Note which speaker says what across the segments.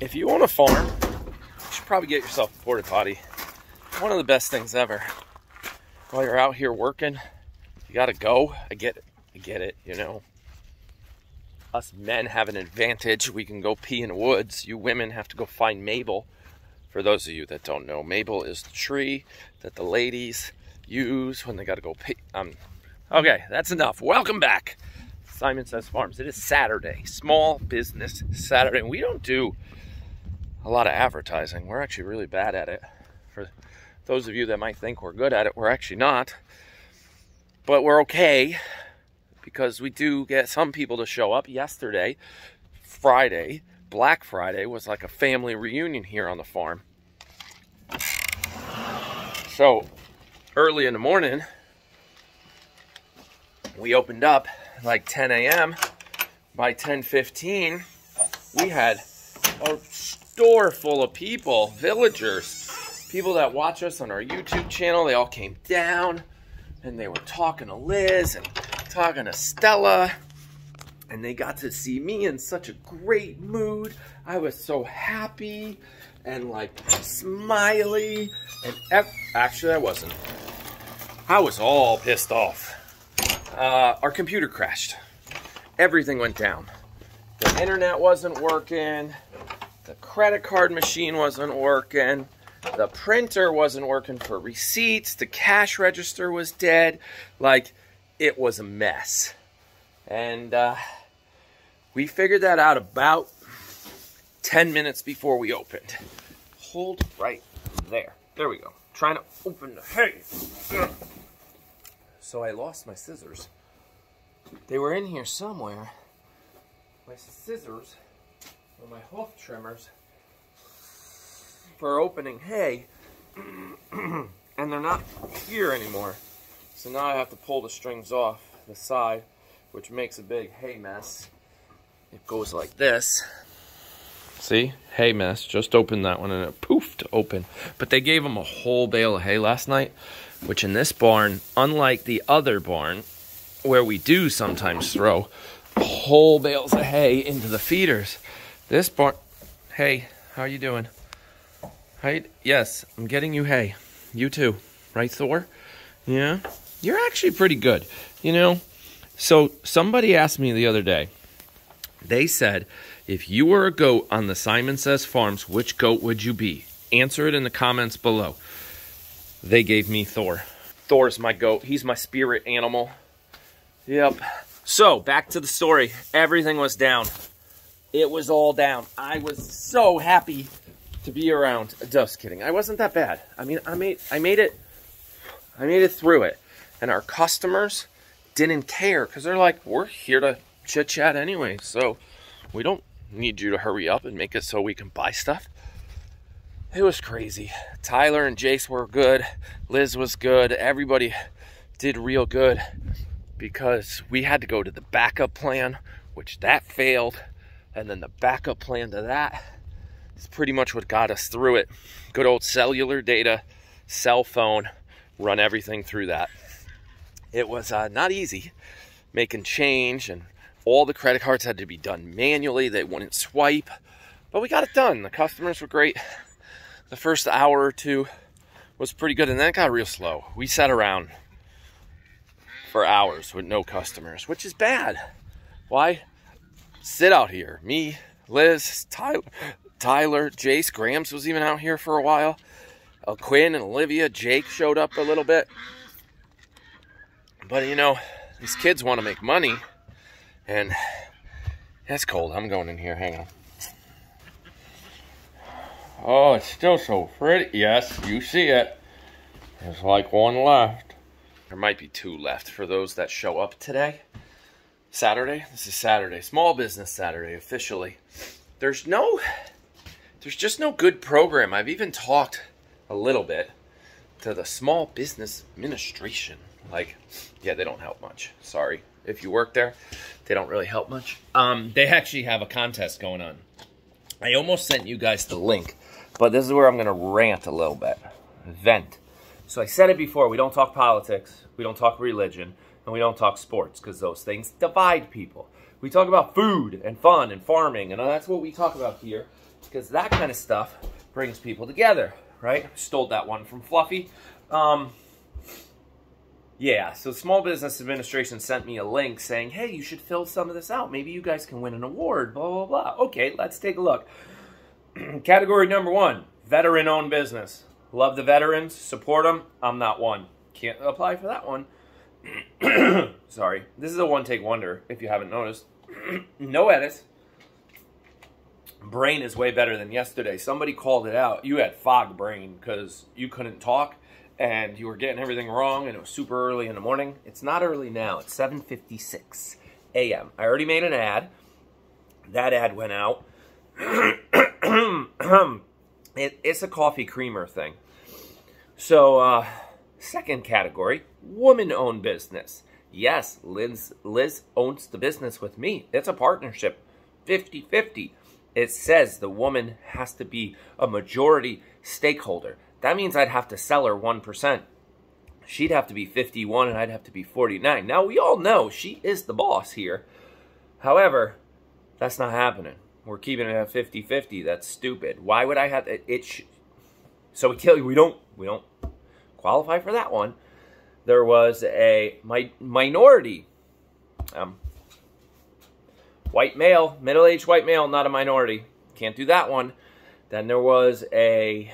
Speaker 1: if you own a farm, you should probably get yourself a porta potty. One of the best things ever. While you're out here working, you gotta go. I get it. I get it, you know. Us men have an advantage. We can go pee in the woods. You women have to go find Mabel. For those of you that don't know, Mabel is the tree that the ladies use when they gotta go pee. Um, okay, that's enough. Welcome back. Syman Says Farms. It is Saturday, Small Business Saturday. And we don't do a lot of advertising. We're actually really bad at it. For those of you that might think we're good at it, we're actually not. But we're okay because we do get some people to show up. Yesterday, Friday, Black Friday, was like a family reunion here on the farm. So early in the morning, we opened up like 10 a.m. By 10:15, we had a store full of people, villagers, people that watch us on our YouTube channel. They all came down and they were talking to Liz and talking to Stella. And they got to see me in such a great mood. I was so happy and like smiley. And actually, I wasn't. I was all pissed off. Uh, our computer crashed. Everything went down. The internet wasn't working. The credit card machine wasn't working. The printer wasn't working for receipts. The cash register was dead. Like, it was a mess. And uh, we figured that out about 10 minutes before we opened. Hold right there. There we go. Trying to open the hay. So I lost my scissors. They were in here somewhere. My scissors my hoof trimmers for opening hay. and they're not here anymore. So now I have to pull the strings off the side, which makes a big hay mess. It goes like this. See? Hay mess. Just opened that one and it poofed open. But they gave them a whole bale of hay last night which in this barn, unlike the other barn, where we do sometimes throw whole bales of hay into the feeders, this barn, hey, how are you doing? Hey, yes, I'm getting you hay. You too, right, Thor? Yeah, you're actually pretty good. You know, so somebody asked me the other day. They said, if you were a goat on the Syman Says Farms, which goat would you be? Answer it in the comments below they gave me Thor. Thor's my goat. He's my spirit animal. Yep. So, back to the story. Everything was down. It was all down. I was so happy to be around. Just kidding. I wasn't that bad. I mean, I made I made it I made it through it. And our customers didn't care because they're like, we're here to chit chat anyway. So we don't need you to hurry up and make it so we can buy stuff it was crazy. Tyler and Jace were good. Liz was good. Everybody did real good because we had to go to the backup plan, which that failed. And then the backup plan to that is pretty much what got us through it. Good old cellular data, cell phone, run everything through that. It was uh, not easy making change, and all the credit cards had to be done manually. They wouldn't swipe, but we got it done. The customers were great the first hour or two was pretty good, and then it got real slow. We sat around for hours with no customers, which is bad. Why sit out here? Me, Liz, Tyler, Tyler, Jace, Grams was even out here for a while. Uh, Quinn and Olivia, Jake showed up a little bit. But you know, these kids want to make money, and it's cold. I'm going in here. Hang on. Oh, it's still so pretty. Yes, you see it. There's like one left. There might be two left for those that show up today. Saturday. This is Saturday. Small Business Saturday, officially. There's no, there's just no good program. I've even talked a little bit to the Small Business Administration. Like, yeah, they don't help much. Sorry. If you work there, they don't really help much. Um, they actually have a contest going on. I almost sent you guys the link but this is where I'm going to rant a little bit. Vent. So I said it before, we don't talk politics, we don't talk religion, and we don't talk sports, because those things divide people. We talk about food and fun and farming, and that's what we talk about here because that kind of stuff brings people together, right? Stole that one from Fluffy. Um, yeah, so Small Business Administration sent me a link saying, hey, you should fill some of this out. Maybe you guys can win an award, blah, blah, blah. Okay, let's take a look. Category number one, veteran-owned business. Love the veterans, support them. I'm not one. Can't apply for that one. Sorry. This is a one-take wonder, if you haven't noticed. no edits. Brain is way better than yesterday. Somebody called it out. You had fog brain because you couldn't talk and you were getting everything wrong and it was super early in the morning. It's not early now. It's 7.56 a.m. I already made an ad. That ad went out. it, it's a coffee creamer thing. So, uh, second category, woman-owned business. Yes, Liz, Liz owns the business with me. It's a partnership, 50-50. It says the woman has to be a majority stakeholder. That means I'd have to sell her 1%. She'd have to be 51 and I'd have to be 49. Now, we all know she is the boss here. However, that's not happening. We're keeping it at 50-50. That's stupid. Why would I have it? it so we tell you we don't we don't qualify for that one. There was a my, minority um, white male, middle-aged white male, not a minority. Can't do that one. Then there was a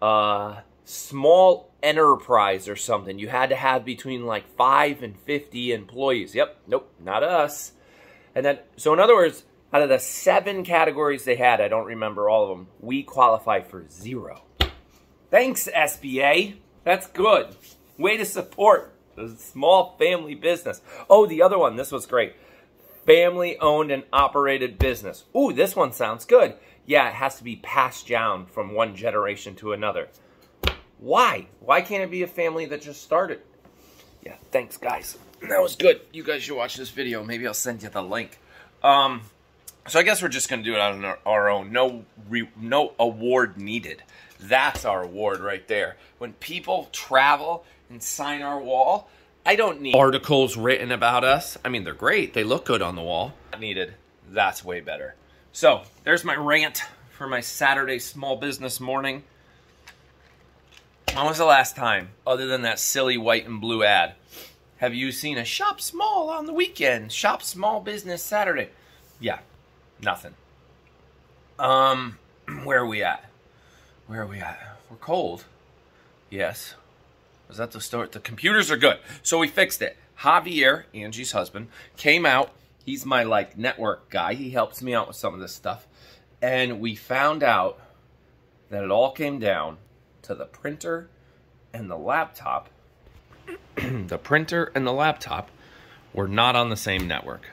Speaker 1: uh, small enterprise or something. You had to have between like 5 and 50 employees. Yep, nope, not us. And then, so in other words, out of the seven categories they had, I don't remember all of them, we qualify for zero. Thanks, SBA. That's good. Way to support the small family business. Oh, the other one, this was great. Family owned and operated business. Ooh, this one sounds good yeah, it has to be passed down from one generation to another. Why? Why can't it be a family that just started? Yeah, thanks, guys. That was good. You guys should watch this video. Maybe I'll send you the link. Um, so I guess we're just going to do it on our, own. No, re, no award needed. That's our award right there. When people travel and sign our wall, I don't need articles written about us. I mean, they're great. They look good on the wall. Not needed. That's way better. So, there's my rant for my Saturday small business morning. When was the last time, other than that silly white and blue ad, have you seen a shop small on the weekend? Shop small business Saturday? Yeah, nothing. Um, where are we at? Where are we at? We're cold. Yes. Was that the start? The computers are good. So we fixed it. Javier, Angie's husband, came out He's my like network guy. He helps me out with some of this stuff. And we found out that it all came down to the printer and the laptop. the printer and the laptop were not on the same network.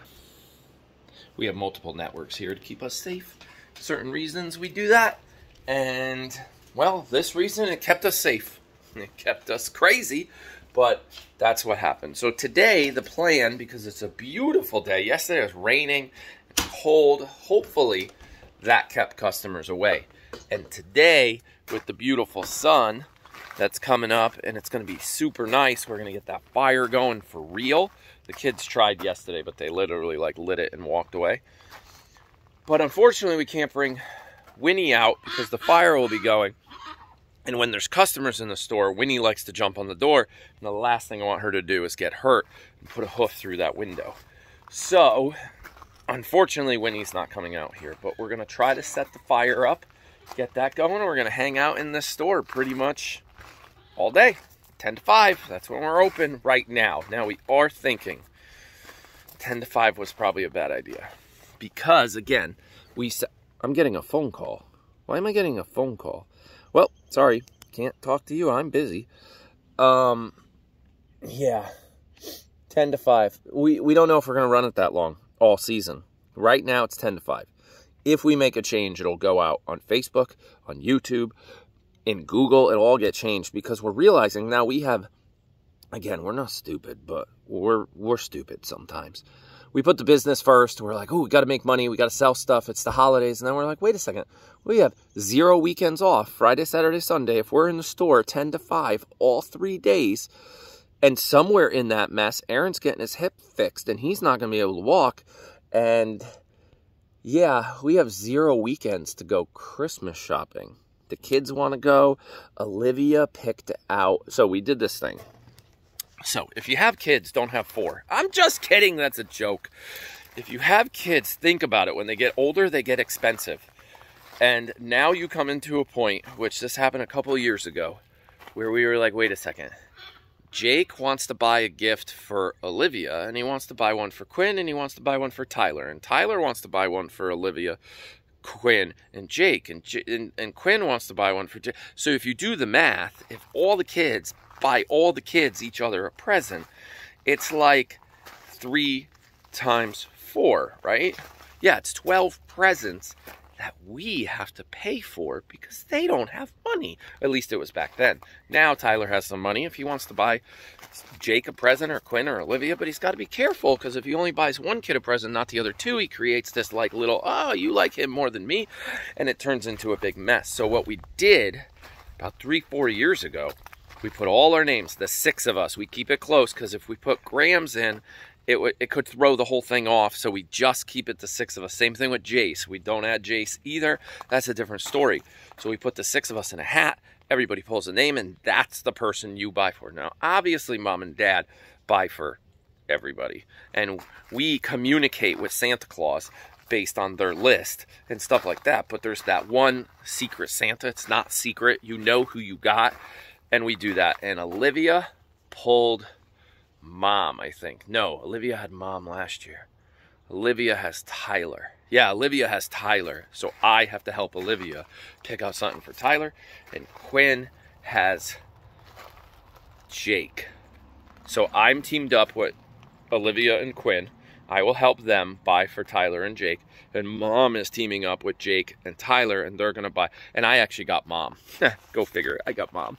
Speaker 1: We have multiple networks here to keep us safe. Certain reasons we do that. And, well, this reason it kept us safe. It kept us crazy, but that's what happened. So today, the plan, because it's a beautiful day, yesterday it was raining, cold, hopefully that kept customers away. And today, with the beautiful sun that's coming up, and it's going to be super nice, we're going to get that fire going for real. The kids tried yesterday, but they literally like lit it and walked away. But unfortunately, we can't bring Winnie out because the fire will be going. And when there's customers in the store, Winnie likes to jump on the door. And the last thing I want her to do is get hurt and put a hoof through that window. So, unfortunately, Winnie's not coming out here. But we're going to try to set the fire up, get that going. We're going to hang out in this store pretty much all day. 10 to 5. That's when we're open right now. Now, we are thinking 10 to 5 was probably a bad idea. Because, again, we... I'm getting a phone call. Why am I getting a phone call? Well, sorry, can't talk to you. I'm busy. Um, yeah, 10 to 5. We, we don't know if we're going to run it that long, all season. Right now, it's 10 to 5. If we make a change, it'll go out on Facebook, on YouTube, in Google. It'll all get changed because we're realizing now we have, again, we're not stupid, but we're, we're stupid sometimes we put the business first. We're like, oh, we got to make money. We got to sell stuff. It's the holidays. And then we're like, wait a second. We have zero weekends off Friday, Saturday, Sunday. If we're in the store 10 to 5 all three days, and somewhere in that mess, Aaron's getting his hip fixed and he's not going to be able to walk. And yeah, we have zero weekends to go Christmas shopping. The kids want to go. Olivia picked out. So we did this thing. So if you have kids, don't have four. I'm just kidding. That's a joke. If you have kids, think about it. When they get older, they get expensive. And now you come into a point, which this happened a couple years ago, where we were like, wait a second. Jake wants to buy a gift for Olivia, and he wants to buy one for Quinn, and he wants to buy one for Tyler. And Tyler wants to buy one for Olivia, Quinn, and Jake. And, J- and, and Quinn wants to buy one for Jake. So if you do the math, if all the kids buy all the kids each other a present, it's like three times four, right? Yeah, it's 12 presents that we have to pay for because they don't have money. At least it was back then. Now Tyler has some money if he wants to buy Jake a present or Quinn or Olivia, but he's got to be careful because if he only buys one kid a present, not the other two, he creates this like little, oh, you like him more than me, and it turns into a big mess. So what we did about three, four years ago, we put all our names, the six of us. We keep it close because if we put Grams in, it, w- it could throw the whole thing off. So we just keep it the six of us. Same thing with Jace. We don't add Jace either. That's a different story. So we put the six of us in a hat. Everybody pulls a name, and that's the person you buy for. Now, obviously, mom and dad buy for everybody. And we communicate with Santa Claus based on their list and stuff like that. But there's that one secret Santa. It's not secret. You know who you got. And we do that. And Olivia pulled mom, I think. No, Olivia had mom last year. Olivia has Tyler. Yeah, Olivia has Tyler. So I have to help Olivia pick out something for Tyler. And Quinn has Jake. So I'm teamed up with Olivia and Quinn. I will help them buy for Tyler and Jake. And mom is teaming up with Jake and Tyler, and they're to buy. And I actually got mom. Go figure. I got mom.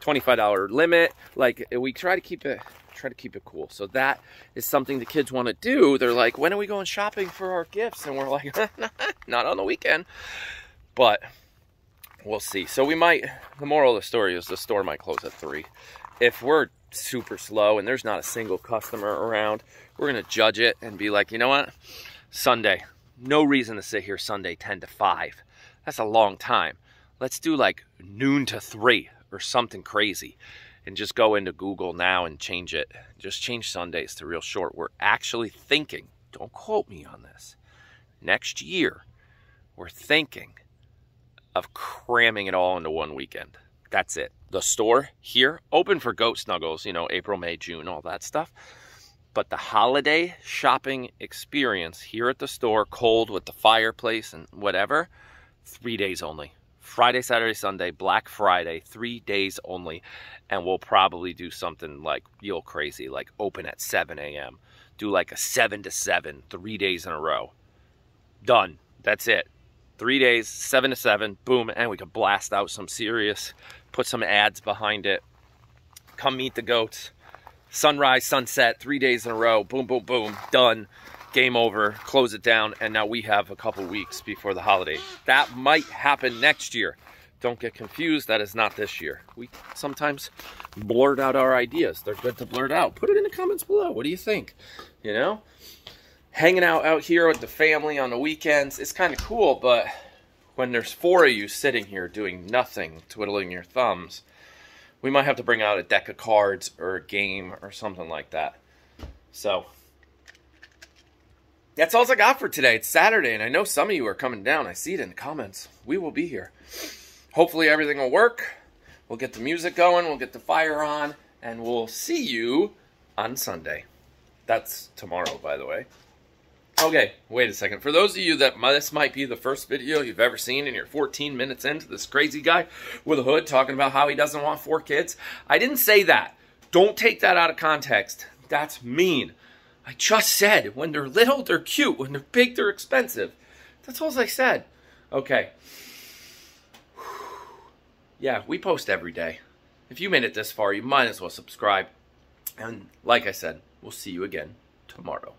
Speaker 1: $25 limit. Like, we try to keep it try to keep it cool. So that is something the kids want to do. They're like, when are we going shopping for our gifts? And we're like, not on the weekend. But we'll see. So we might, the moral of the story is the store might close at 3. If we're super slow and there's not a single customer around, we're going to judge it and be like, you know what? Sunday. No reason to sit here Sunday 10 to 5. That's a long time. Let's do like noon to 3 or something crazy and just go into Google now and change it. Just change Sundays to real short. We're actually thinking, don't quote me on this, next year, we're thinking of cramming it all into one weekend. That's it. The store here, open for goat snuggles, you know, April, May, June, all that stuff. But the holiday shopping experience here at the store, cold with the fireplace and whatever, three days only. Friday, Saturday, Sunday, Black Friday, three days only. And we'll probably do something like real crazy, like open at 7 a.m. Do like a 7 to 7, three days in a row. Done. That's it. Three days, 7 to 7, boom. And we can blast out some serious, put some ads behind it. Come meet the goats. Sunrise, sunset, three days in a row. Boom, boom, boom. Done game over, close it down, and now we have a couple weeks before the holiday. That might happen next year. Don't get confused, that is not this year. We sometimes blurt out our ideas. They're good to blurt out. Put it in the comments below. What do you think? You know? Hanging out out here with the family on the weekends is kind of cool, but when there's four of you sitting here doing nothing, twiddling your thumbs, we might have to bring out a deck of cards or a game or something like that. So, that's all I got for today. It's Saturday, and I know some of you are coming down. I see it in the comments. We will be here. Hopefully, everything will work. We'll get the music going, we'll get the fire on, and we'll see you on Sunday. That's tomorrow, by the way. Okay, wait a second. For those of you that this might be the first video you've ever seen and you're 14 minutes into this crazy guy with a hood talking about how he doesn't want four kids, I didn't say that. Don't take that out of context. That's mean. I just said when they're little, they're cute. When they're big, they're expensive. That's all I said. Okay. Yeah, we post every day. If you made it this far, you might as well subscribe. And like I said, we'll see you again tomorrow.